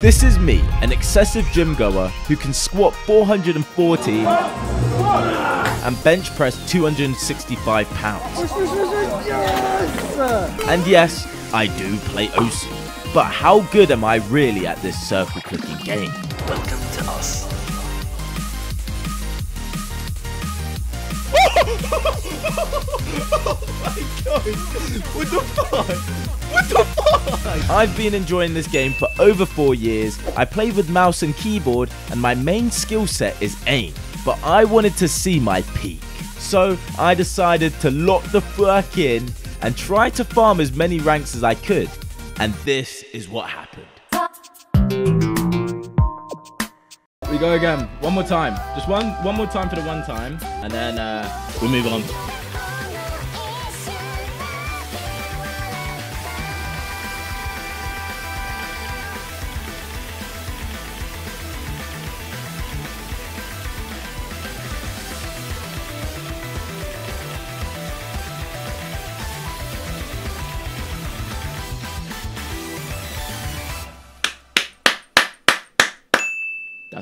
This is me, an excessive gym goer who can squat 440 and bench press 265 pounds. And yes, I do play Osu. But how good am I really at this circle clicking game? Welcome to us. What the fuck? What the fuck? I've been enjoying this game for over four years. I play with mouse and keyboard, and my main skill set is aim. But I wanted to see my peak. So I decided to lock the fuck in and try to farm as many ranks as I could. And this is what happened. We go again. One more time. Just one one more time for the one time. And then uh, we'll move on.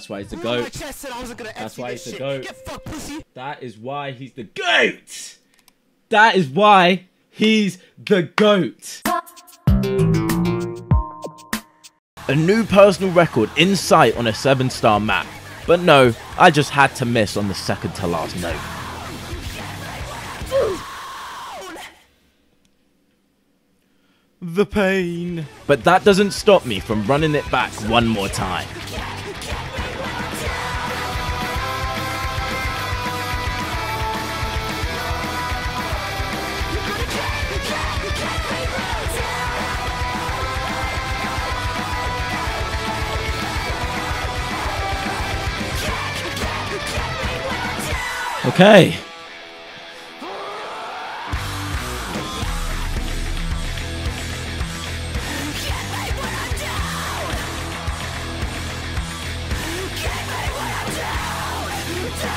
That's why he's the goat. That's why he's the goat. That is why he's the GOAT! That is why he's the GOAT! A new personal record in sight on a 7 star map. But no, I just had to miss on the second to last note. The pain. But that doesn't stop me from running it back one more time. Okay.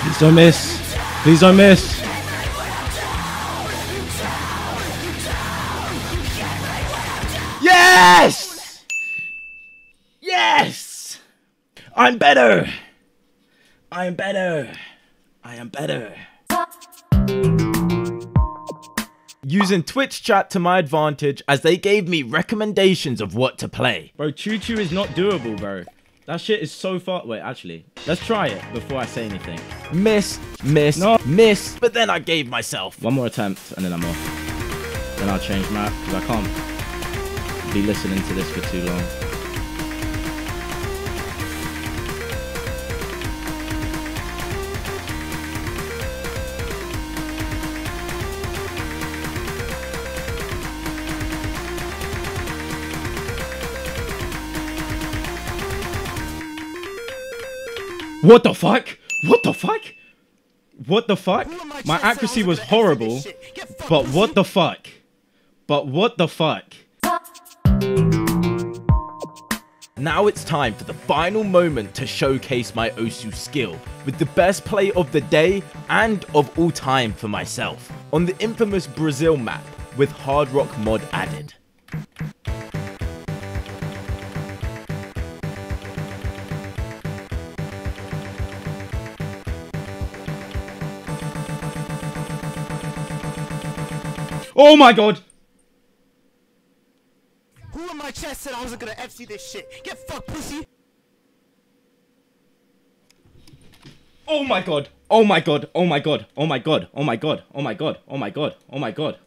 Please don't miss. Please don't miss. Yes! Yes! I'm better. I am better. I am better. Using Twitch chat to my advantage as they gave me recommendations of what to play. Bro, Choo Choo is not doable, bro. That shit is so far. Wait, actually, let's try it before I say anything. Miss, miss, No. miss. But then I gave myself. One more attempt and then I'm off. Then I'll change map because I can't be listening to this for too long. What the fuck? What the fuck? What the fuck? My accuracy was horrible, but what the fuck? But what the fuck? Now it's time for the final moment to showcase my Osu skill with the best play of the day and of all time for myself on the infamous Brazil map with Hard Rock mod added. Oh my god! Who in my chest said I wasn't gonna FC this shit? Get fucked, pussy! Oh my god! Oh my god! Oh my god! Oh my god! Oh my god! Oh my god! Oh my god! Oh my god!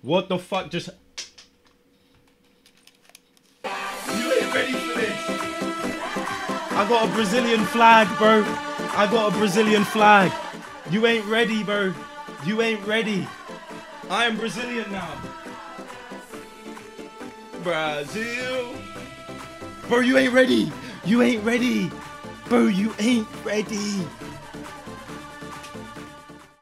What the fuck just... You ain't ready for this! I got a Brazilian flag, bro! I got a Brazilian flag! You ain't ready, bro! You ain't ready! I am Brazilian now! Brazil! Bro, you ain't ready! You ain't ready! Bro, you ain't ready!